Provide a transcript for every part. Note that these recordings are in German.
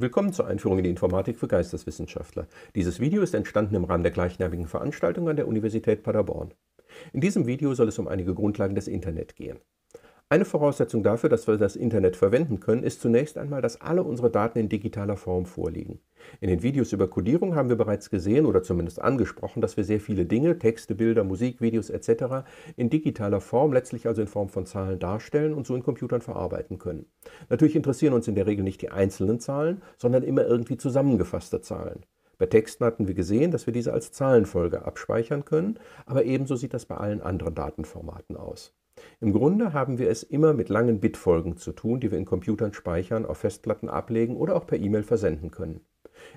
Willkommen zur Einführung in die Informatik für Geisteswissenschaftler. Dieses Video ist entstanden im Rahmen der gleichnamigen Veranstaltung an der Universität Paderborn. In diesem Video soll es um einige Grundlagen des Internet gehen. Eine Voraussetzung dafür, dass wir das Internet verwenden können, ist zunächst einmal, dass alle unsere Daten in digitaler Form vorliegen. In den Videos über Codierung haben wir bereits gesehen oder zumindest angesprochen, dass wir sehr viele Dinge, Texte, Bilder, Musik, Videos etc. in digitaler Form, letztlich also in Form von Zahlen darstellen und so in Computern verarbeiten können. Natürlich interessieren uns in der Regel nicht die einzelnen Zahlen, sondern immer irgendwie zusammengefasste Zahlen. Bei Texten hatten wir gesehen, dass wir diese als Zahlenfolge abspeichern können, aber ebenso sieht das bei allen anderen Datenformaten aus. Im Grunde haben wir es immer mit langen Bitfolgen zu tun, die wir in Computern speichern, auf Festplatten ablegen oder auch per E-Mail versenden können.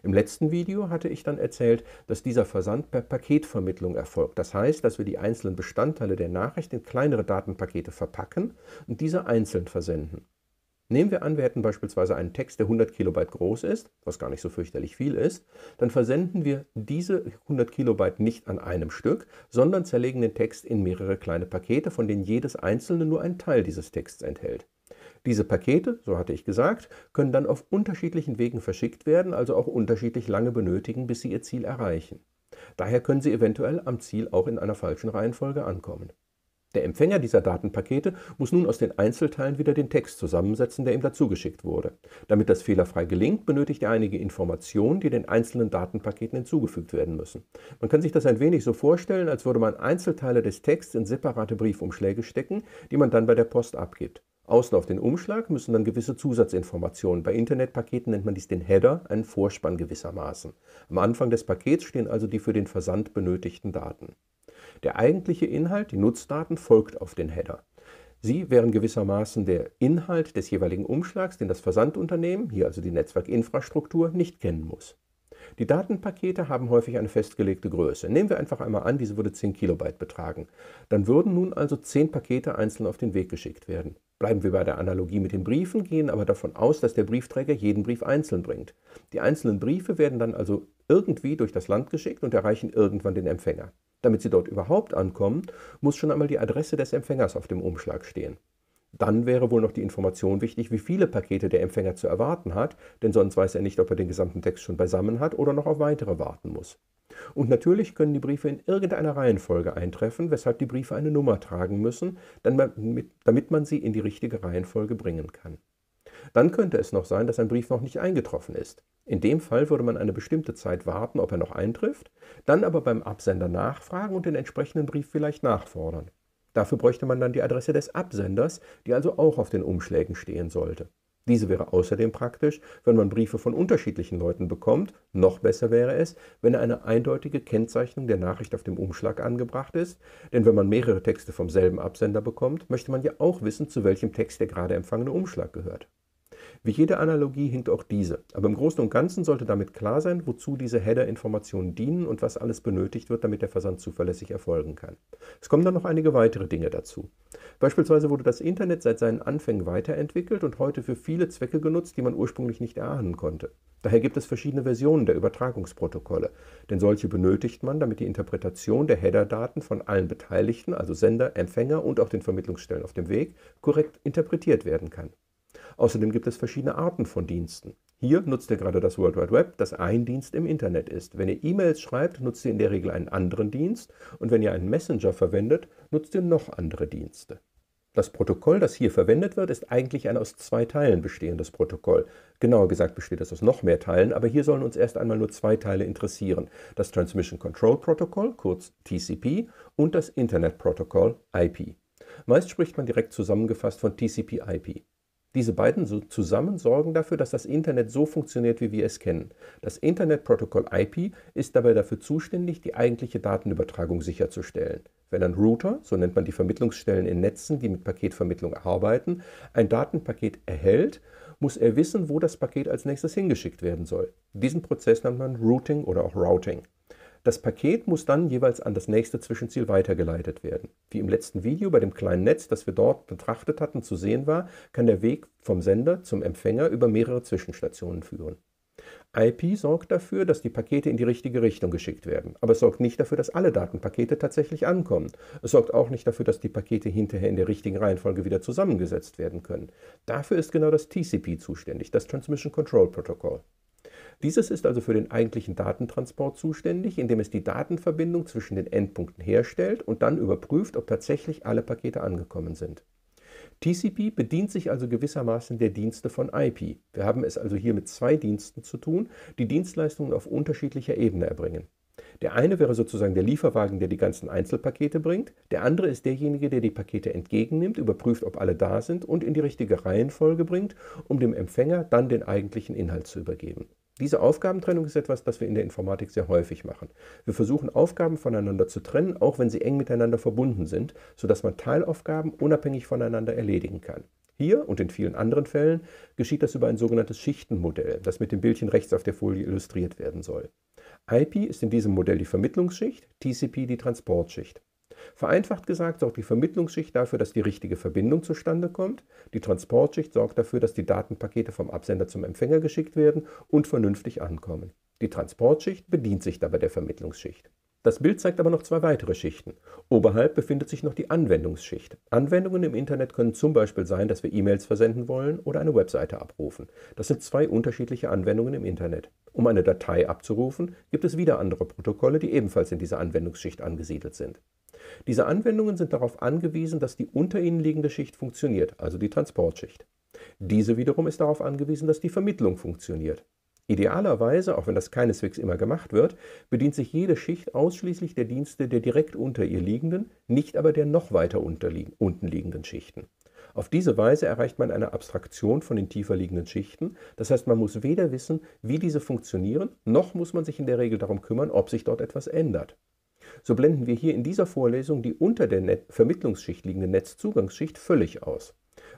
Im letzten Video hatte ich dann erzählt, dass dieser Versand per Paketvermittlung erfolgt. Das heißt, dass wir die einzelnen Bestandteile der Nachricht in kleinere Datenpakete verpacken und diese einzeln versenden. Nehmen wir an, wir hätten beispielsweise einen Text, der 100 Kilobyte groß ist, was gar nicht so fürchterlich viel ist, dann versenden wir diese 100 Kilobyte nicht an einem Stück, sondern zerlegen den Text in mehrere kleine Pakete, von denen jedes einzelne nur einen Teil dieses Texts enthält. Diese Pakete, so hatte ich gesagt, können dann auf unterschiedlichen Wegen verschickt werden, also auch unterschiedlich lange benötigen, bis sie ihr Ziel erreichen. Daher können sie eventuell am Ziel auch in einer falschen Reihenfolge ankommen. Der Empfänger dieser Datenpakete muss nun aus den Einzelteilen wieder den Text zusammensetzen, der ihm dazugeschickt wurde. Damit das fehlerfrei gelingt, benötigt er einige Informationen, die den einzelnen Datenpaketen hinzugefügt werden müssen. Man kann sich das ein wenig so vorstellen, als würde man Einzelteile des Texts in separate Briefumschläge stecken, die man dann bei der Post abgibt. Außen auf den Umschlag müssen dann gewisse Zusatzinformationen. Bei Internetpaketen nennt man dies den Header, einen Vorspann gewissermaßen. Am Anfang des Pakets stehen also die für den Versand benötigten Daten. Der eigentliche Inhalt, die Nutzdaten, folgt auf den Header. Sie wären gewissermaßen der Inhalt des jeweiligen Umschlags, den das Versandunternehmen, hier also die Netzwerkinfrastruktur, nicht kennen muss. Die Datenpakete haben häufig eine festgelegte Größe. Nehmen wir einfach einmal an, diese würde 10 Kilobyte betragen. Dann würden nun also 10 Pakete einzeln auf den Weg geschickt werden. Bleiben wir bei der Analogie mit den Briefen, gehen aber davon aus, dass der Briefträger jeden Brief einzeln bringt. Die einzelnen Briefe werden dann also irgendwie durch das Land geschickt und erreichen irgendwann den Empfänger. Damit sie dort überhaupt ankommen, muss schon einmal die Adresse des Empfängers auf dem Umschlag stehen. Dann wäre wohl noch die Information wichtig, wie viele Pakete der Empfänger zu erwarten hat, denn sonst weiß er nicht, ob er den gesamten Text schon beisammen hat oder noch auf weitere warten muss. Und natürlich können die Briefe in irgendeiner Reihenfolge eintreffen, weshalb die Briefe eine Nummer tragen müssen, damit man sie in die richtige Reihenfolge bringen kann. Dann könnte es noch sein, dass ein Brief noch nicht eingetroffen ist. In dem Fall würde man eine bestimmte Zeit warten, ob er noch eintrifft, dann aber beim Absender nachfragen und den entsprechenden Brief vielleicht nachfordern. Dafür bräuchte man dann die Adresse des Absenders, die also auch auf den Umschlägen stehen sollte. Diese wäre außerdem praktisch, wenn man Briefe von unterschiedlichen Leuten bekommt. Noch besser wäre es, wenn eine eindeutige Kennzeichnung der Nachricht auf dem Umschlag angebracht ist, denn wenn man mehrere Texte vom selben Absender bekommt, möchte man ja auch wissen, zu welchem Text der gerade empfangene Umschlag gehört. Wie jede Analogie hinkt auch diese, aber im Großen und Ganzen sollte damit klar sein, wozu diese Header-Informationen dienen und was alles benötigt wird, damit der Versand zuverlässig erfolgen kann. Es kommen dann noch einige weitere Dinge dazu. Beispielsweise wurde das Internet seit seinen Anfängen weiterentwickelt und heute für viele Zwecke genutzt, die man ursprünglich nicht erahnen konnte. Daher gibt es verschiedene Versionen der Übertragungsprotokolle, denn solche benötigt man, damit die Interpretation der Header-Daten von allen Beteiligten, also Sender, Empfänger und auch den Vermittlungsstellen auf dem Weg, korrekt interpretiert werden kann. Außerdem gibt es verschiedene Arten von Diensten. Hier nutzt ihr gerade das World Wide Web, das ein Dienst im Internet ist. Wenn ihr E-Mails schreibt, nutzt ihr in der Regel einen anderen Dienst und wenn ihr einen Messenger verwendet, nutzt ihr noch andere Dienste. Das Protokoll, das hier verwendet wird, ist eigentlich ein aus zwei Teilen bestehendes Protokoll. Genauer gesagt besteht es aus noch mehr Teilen, aber hier sollen uns erst einmal nur zwei Teile interessieren. Das Transmission Control Protocol, kurz TCP, und das Internet Protocol, IP. Meist spricht man direkt zusammengefasst von TCP-IP. Diese beiden zusammen sorgen dafür, dass das Internet so funktioniert, wie wir es kennen. Das Internetprotokoll IP ist dabei dafür zuständig, die eigentliche Datenübertragung sicherzustellen. Wenn ein Router, so nennt man die Vermittlungsstellen in Netzen, die mit Paketvermittlung arbeiten, ein Datenpaket erhält, muss er wissen, wo das Paket als nächstes hingeschickt werden soll. Diesen Prozess nennt man Routing oder auch Routing. Das Paket muss dann jeweils an das nächste Zwischenziel weitergeleitet werden. Wie im letzten Video bei dem kleinen Netz, das wir dort betrachtet hatten, zu sehen war, kann der Weg vom Sender zum Empfänger über mehrere Zwischenstationen führen. IP sorgt dafür, dass die Pakete in die richtige Richtung geschickt werden, aber es sorgt nicht dafür, dass alle Datenpakete tatsächlich ankommen. Es sorgt auch nicht dafür, dass die Pakete hinterher in der richtigen Reihenfolge wieder zusammengesetzt werden können. Dafür ist genau das TCP zuständig, das Transmission Control Protocol. Dieses ist also für den eigentlichen Datentransport zuständig, indem es die Datenverbindung zwischen den Endpunkten herstellt und dann überprüft, ob tatsächlich alle Pakete angekommen sind. TCP bedient sich also gewissermaßen der Dienste von IP. Wir haben es also hier mit zwei Diensten zu tun, die Dienstleistungen auf unterschiedlicher Ebene erbringen. Der eine wäre sozusagen der Lieferwagen, der die ganzen Einzelpakete bringt. Der andere ist derjenige, der die Pakete entgegennimmt, überprüft, ob alle da sind und in die richtige Reihenfolge bringt, um dem Empfänger dann den eigentlichen Inhalt zu übergeben. Diese Aufgabentrennung ist etwas, das wir in der Informatik sehr häufig machen. Wir versuchen Aufgaben voneinander zu trennen, auch wenn sie eng miteinander verbunden sind, sodass man Teilaufgaben unabhängig voneinander erledigen kann. Hier und in vielen anderen Fällen geschieht das über ein sogenanntes Schichtenmodell, das mit dem Bildchen rechts auf der Folie illustriert werden soll. IP ist in diesem Modell die Vermittlungsschicht, TCP die Transportschicht. Vereinfacht gesagt sorgt die Vermittlungsschicht dafür, dass die richtige Verbindung zustande kommt. Die Transportschicht sorgt dafür, dass die Datenpakete vom Absender zum Empfänger geschickt werden und vernünftig ankommen. Die Transportschicht bedient sich dabei der Vermittlungsschicht. Das Bild zeigt aber noch zwei weitere Schichten. Oberhalb befindet sich noch die Anwendungsschicht. Anwendungen im Internet können zum Beispiel sein, dass wir E-Mails versenden wollen oder eine Webseite abrufen. Das sind zwei unterschiedliche Anwendungen im Internet. Um eine Datei abzurufen, gibt es wieder andere Protokolle, die ebenfalls in dieser Anwendungsschicht angesiedelt sind. Diese Anwendungen sind darauf angewiesen, dass die unter ihnen liegende Schicht funktioniert, also die Transportschicht. Diese wiederum ist darauf angewiesen, dass die Vermittlung funktioniert. Idealerweise, auch wenn das keineswegs immer gemacht wird, bedient sich jede Schicht ausschließlich der Dienste der direkt unter ihr liegenden, nicht aber der noch weiter unten liegenden Schichten. Auf diese Weise erreicht man eine Abstraktion von den tiefer liegenden Schichten. Das heißt, man muss weder wissen, wie diese funktionieren, noch muss man sich in der Regel darum kümmern, ob sich dort etwas ändert. So blenden wir hier in dieser Vorlesung die unter der Net Vermittlungsschicht liegende Netzzugangsschicht völlig aus.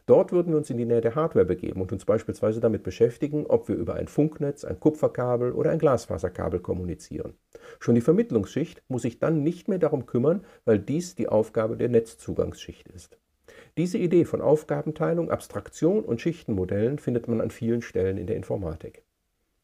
Dort würden wir uns in die Nähe der Hardware begeben und uns beispielsweise damit beschäftigen, ob wir über ein Funknetz, ein Kupferkabel oder ein Glasfaserkabel kommunizieren. Schon die Vermittlungsschicht muss sich dann nicht mehr darum kümmern, weil dies die Aufgabe der Netzzugangsschicht ist. Diese Idee von Aufgabenteilung, Abstraktion und Schichtenmodellen findet man an vielen Stellen in der Informatik.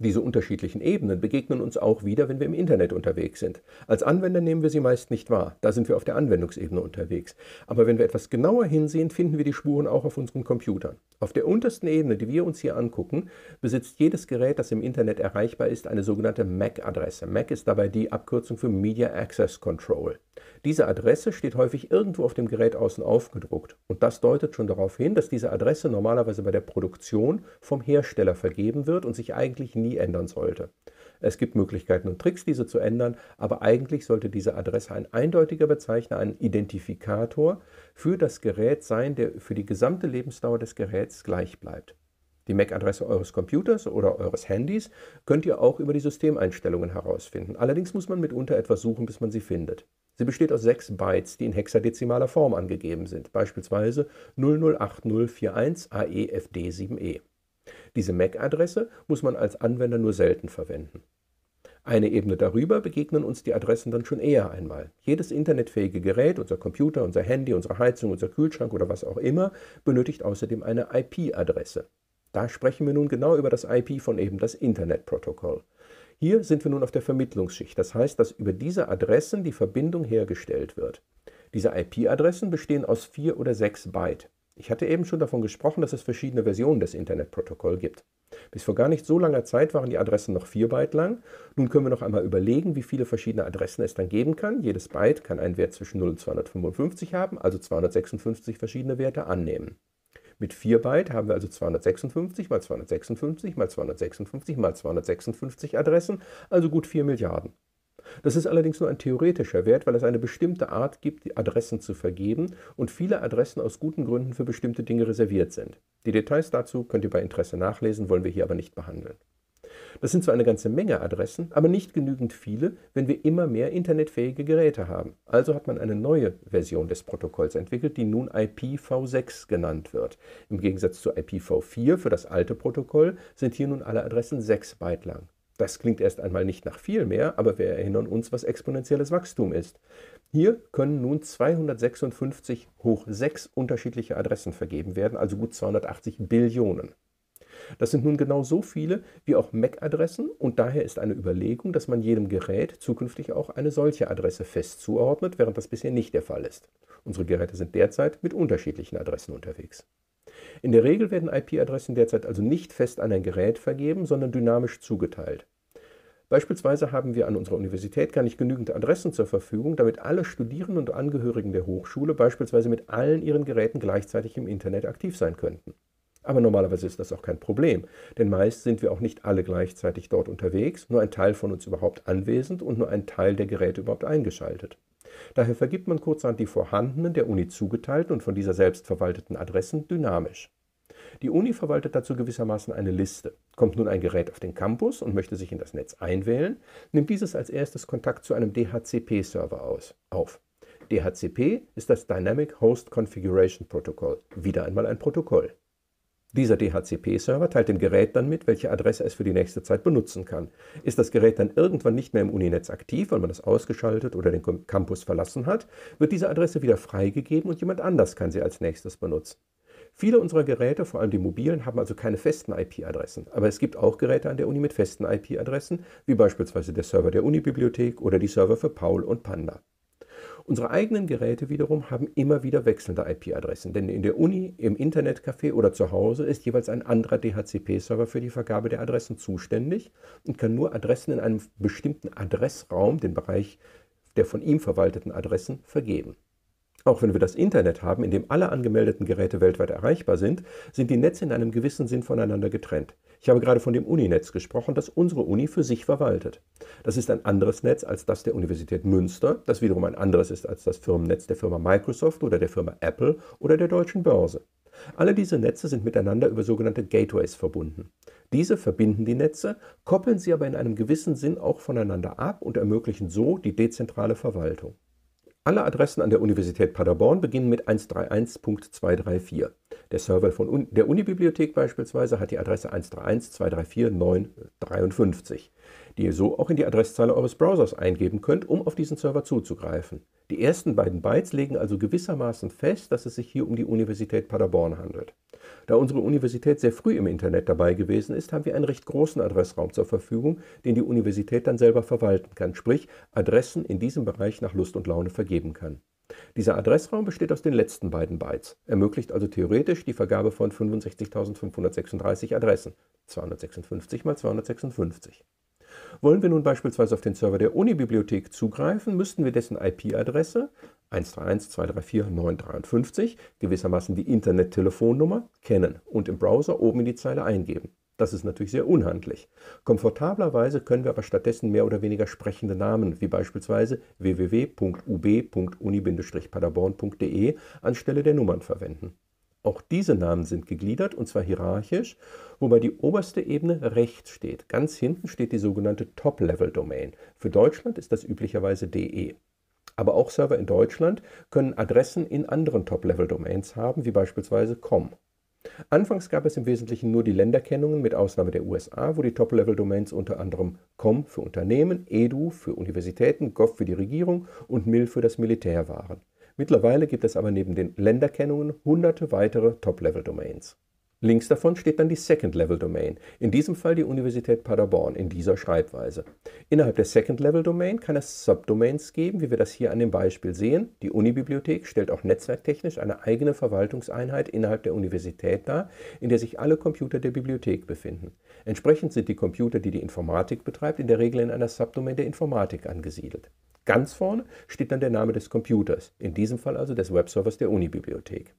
Diese unterschiedlichen Ebenen begegnen uns auch wieder, wenn wir im Internet unterwegs sind. Als Anwender nehmen wir sie meist nicht wahr, da sind wir auf der Anwendungsebene unterwegs. Aber wenn wir etwas genauer hinsehen, finden wir die Spuren auch auf unseren Computern. Auf der untersten Ebene, die wir uns hier angucken, besitzt jedes Gerät, das im Internet erreichbar ist, eine sogenannte MAC-Adresse. MAC ist dabei die Abkürzung für Media Access Control. Diese Adresse steht häufig irgendwo auf dem Gerät außen aufgedruckt und das deutet schon darauf hin, dass diese Adresse normalerweise bei der Produktion vom Hersteller vergeben wird und sich eigentlich nie ändern sollte. Es gibt Möglichkeiten und Tricks, diese zu ändern, aber eigentlich sollte diese Adresse ein eindeutiger Bezeichner, ein Identifikator für das Gerät sein, der für die gesamte Lebensdauer des Geräts gleich bleibt. Die MAC-Adresse eures Computers oder eures Handys könnt ihr auch über die Systemeinstellungen herausfinden. Allerdings muss man mitunter etwas suchen, bis man sie findet. Sie besteht aus sechs Bytes, die in hexadezimaler Form angegeben sind, beispielsweise 008041 AEFD7E. Diese MAC-Adresse muss man als Anwender nur selten verwenden. Eine Ebene darüber begegnen uns die Adressen dann schon eher einmal. Jedes internetfähige Gerät, unser Computer, unser Handy, unsere Heizung, unser Kühlschrank oder was auch immer, benötigt außerdem eine IP-Adresse. Da sprechen wir nun genau über das IP von eben das Internetprotokoll. Hier sind wir nun auf der Vermittlungsschicht. Das heißt, dass über diese Adressen die Verbindung hergestellt wird. Diese IP-Adressen bestehen aus vier oder sechs Byte. Ich hatte eben schon davon gesprochen, dass es verschiedene Versionen des Internetprotokolls gibt. Bis vor gar nicht so langer Zeit waren die Adressen noch 4 Byte lang. Nun können wir noch einmal überlegen, wie viele verschiedene Adressen es dann geben kann. Jedes Byte kann einen Wert zwischen 0 und 255 haben, also 256 verschiedene Werte annehmen. Mit 4 Byte haben wir also 256 mal 256 mal 256 mal 256 Adressen, also gut 4 Milliarden. Das ist allerdings nur ein theoretischer Wert, weil es eine bestimmte Art gibt, die Adressen zu vergeben und viele Adressen aus guten Gründen für bestimmte Dinge reserviert sind. Die Details dazu könnt ihr bei Interesse nachlesen, wollen wir hier aber nicht behandeln. Das sind zwar eine ganze Menge Adressen, aber nicht genügend viele, wenn wir immer mehr internetfähige Geräte haben. Also hat man eine neue Version des Protokolls entwickelt, die nun IPv6 genannt wird. Im Gegensatz zu IPv4 für das alte Protokoll sind hier nun alle Adressen 6 Byte lang. Das klingt erst einmal nicht nach viel mehr, aber wir erinnern uns, was exponentielles Wachstum ist. Hier können nun 256 hoch 6 unterschiedliche Adressen vergeben werden, also gut 280 Billionen. Das sind nun genau so viele wie auch MAC-Adressen und daher ist eine Überlegung, dass man jedem Gerät zukünftig auch eine solche Adresse fest zuordnet, während das bisher nicht der Fall ist. Unsere Geräte sind derzeit mit unterschiedlichen Adressen unterwegs. In der Regel werden IP-Adressen derzeit also nicht fest an ein Gerät vergeben, sondern dynamisch zugeteilt. Beispielsweise haben wir an unserer Universität gar nicht genügend Adressen zur Verfügung, damit alle Studierenden und Angehörigen der Hochschule beispielsweise mit allen ihren Geräten gleichzeitig im Internet aktiv sein könnten. Aber normalerweise ist das auch kein Problem, denn meist sind wir auch nicht alle gleichzeitig dort unterwegs, nur ein Teil von uns überhaupt anwesend und nur ein Teil der Geräte überhaupt eingeschaltet. Daher vergibt man kurzerhand die vorhandenen der Uni zugeteilten und von dieser selbst verwalteten Adressen dynamisch. Die Uni verwaltet dazu gewissermaßen eine Liste. Kommt nun ein Gerät auf den Campus und möchte sich in das Netz einwählen, nimmt dieses als erstes Kontakt zu einem DHCP-Server auf. DHCP ist das Dynamic Host Configuration Protocol, wieder einmal ein Protokoll. Dieser DHCP-Server teilt dem Gerät dann mit, welche Adresse es für die nächste Zeit benutzen kann. Ist das Gerät dann irgendwann nicht mehr im Uninetz aktiv, weil man es ausgeschaltet oder den Campus verlassen hat, wird diese Adresse wieder freigegeben und jemand anders kann sie als nächstes benutzen. Viele unserer Geräte, vor allem die mobilen, haben also keine festen IP-Adressen. Aber es gibt auch Geräte an der Uni mit festen IP-Adressen, wie beispielsweise der Server der Unibibliothek oder die Server für Paul und Panda. Unsere eigenen Geräte wiederum haben immer wieder wechselnde IP-Adressen, denn in der Uni, im Internetcafé oder zu Hause ist jeweils ein anderer DHCP-Server für die Vergabe der Adressen zuständig und kann nur Adressen in einem bestimmten Adressraum, den Bereich der von ihm verwalteten Adressen, vergeben. Auch wenn wir das Internet haben, in dem alle angemeldeten Geräte weltweit erreichbar sind, sind die Netze in einem gewissen Sinn voneinander getrennt. Ich habe gerade von dem Uninetz gesprochen, das unsere Uni für sich verwaltet. Das ist ein anderes Netz als das der Universität Münster, das wiederum ein anderes ist als das Firmennetz der Firma Microsoft oder der Firma Apple oder der deutschen Börse. Alle diese Netze sind miteinander über sogenannte Gateways verbunden. Diese verbinden die Netze, koppeln sie aber in einem gewissen Sinn auch voneinander ab und ermöglichen so die dezentrale Verwaltung. Alle Adressen an der Universität Paderborn beginnen mit 131.234. Der Server von der Unibibliothek beispielsweise hat die Adresse 131.234.953, die ihr so auch in die Adresszeile eures Browsers eingeben könnt, um auf diesen Server zuzugreifen. Die ersten beiden Bytes legen also gewissermaßen fest, dass es sich hier um die Universität Paderborn handelt. Da unsere Universität sehr früh im Internet dabei gewesen ist, haben wir einen recht großen Adressraum zur Verfügung, den die Universität dann selber verwalten kann, sprich Adressen in diesem Bereich nach Lust und Laune vergeben kann. Dieser Adressraum besteht aus den letzten beiden Bytes, ermöglicht also theoretisch die Vergabe von 65.536 Adressen, 256 mal 256. Wollen wir nun beispielsweise auf den Server der Unibibliothek zugreifen, müssten wir dessen IP-Adresse 131.234.953, gewissermaßen die Internettelefonnummer, kennen und im Browser oben in die Zeile eingeben. Das ist natürlich sehr unhandlich. Komfortablerweise können wir aber stattdessen mehr oder weniger sprechende Namen, wie beispielsweise www.ub.uni-paderborn.de anstelle der Nummern verwenden. Auch diese Namen sind gegliedert und zwar hierarchisch, wobei die oberste Ebene rechts steht. Ganz hinten steht die sogenannte Top-Level-Domain. Für Deutschland ist das üblicherweise DE. Aber auch Server in Deutschland können Adressen in anderen Top-Level-Domains haben, wie beispielsweise COM. Anfangs gab es im Wesentlichen nur die Länderkennungen mit Ausnahme der USA, wo die Top-Level-Domains unter anderem COM für Unternehmen, EDU für Universitäten, GOV für die Regierung und MIL für das Militär waren. Mittlerweile gibt es aber neben den Länderkennungen hunderte weitere Top-Level-Domains. Links davon steht dann die Second-Level-Domain, in diesem Fall die Universität Paderborn in dieser Schreibweise. Innerhalb der Second-Level-Domain kann es Subdomains geben, wie wir das hier an dem Beispiel sehen. Die Unibibliothek stellt auch netzwerktechnisch eine eigene Verwaltungseinheit innerhalb der Universität dar, in der sich alle Computer der Bibliothek befinden. Entsprechend sind die Computer, die die Informatik betreibt, in der Regel in einer Subdomain der Informatik angesiedelt. Ganz vorne steht dann der Name des Computers, in diesem Fall also des Webservers der Unibibliothek.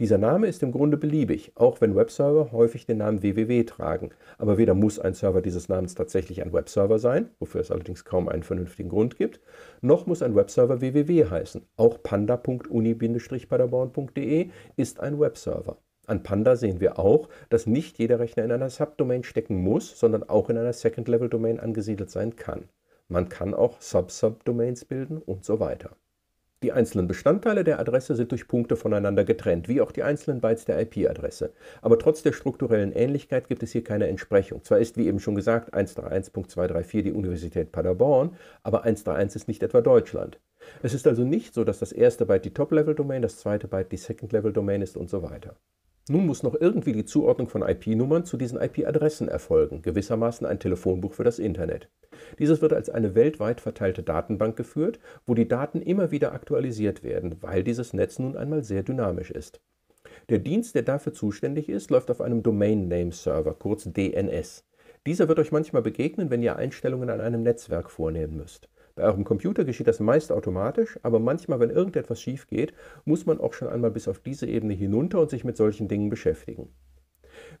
Dieser Name ist im Grunde beliebig, auch wenn Webserver häufig den Namen www tragen. Aber weder muss ein Server dieses Namens tatsächlich ein Webserver sein, wofür es allerdings kaum einen vernünftigen Grund gibt, noch muss ein Webserver www heißen. Auch panda.uni-paderborn.de ist ein Webserver. An Panda sehen wir auch, dass nicht jeder Rechner in einer Subdomain stecken muss, sondern auch in einer Second-Level-Domain angesiedelt sein kann. Man kann auch Sub-Subdomains bilden und so weiter. Die einzelnen Bestandteile der Adresse sind durch Punkte voneinander getrennt, wie auch die einzelnen Bytes der IP-Adresse. Aber trotz der strukturellen Ähnlichkeit gibt es hier keine Entsprechung. Zwar ist, wie eben schon gesagt, 131.234 die Universität Paderborn, aber 131 ist nicht etwa Deutschland. Es ist also nicht so, dass das erste Byte die Top-Level-Domain, das zweite Byte die Second-Level-Domain ist und so weiter. Nun muss noch irgendwie die Zuordnung von IP-Nummern zu diesen IP-Adressen erfolgen, gewissermaßen ein Telefonbuch für das Internet. Dieses wird als eine weltweit verteilte Datenbank geführt, wo die Daten immer wieder aktualisiert werden, weil dieses Netz nun einmal sehr dynamisch ist. Der Dienst, der dafür zuständig ist, läuft auf einem Domain Name Server, kurz DNS. Dieser wird euch manchmal begegnen, wenn ihr Einstellungen an einem Netzwerk vornehmen müsst. Bei eurem Computer geschieht das meist automatisch, aber manchmal, wenn irgendetwas schief geht, muss man auch schon einmal bis auf diese Ebene hinunter und sich mit solchen Dingen beschäftigen.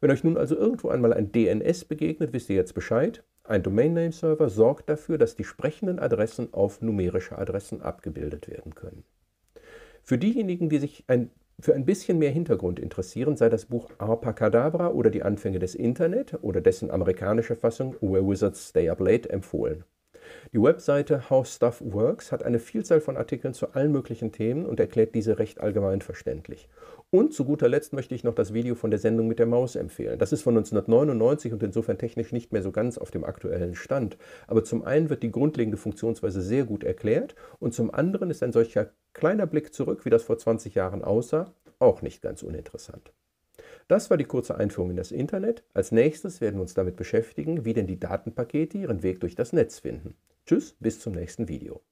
Wenn euch nun also irgendwo einmal ein DNS begegnet, wisst ihr jetzt Bescheid. Ein Domain Name Server sorgt dafür, dass die sprechenden Adressen auf numerische Adressen abgebildet werden können. Für diejenigen, die sich ein, für ein bisschen mehr Hintergrund interessieren, sei das Buch Arpacadabra oder die Anfänge des Internet oder dessen amerikanische Fassung Where Wizards Stay Up Late empfohlen. Die Webseite How Stuff Works hat eine Vielzahl von Artikeln zu allen möglichen Themen und erklärt diese recht allgemein verständlich. Und zu guter Letzt möchte ich noch das Video von der Sendung mit der Maus empfehlen. Das ist von 1999 und insofern technisch nicht mehr so ganz auf dem aktuellen Stand. Aber zum einen wird die grundlegende Funktionsweise sehr gut erklärt und zum anderen ist ein solcher kleiner Blick zurück, wie das vor 20 Jahren aussah, auch nicht ganz uninteressant. Das war die kurze Einführung in das Internet. Als nächstes werden wir uns damit beschäftigen, wie denn die Datenpakete ihren Weg durch das Netz finden. Tschüss, bis zum nächsten Video.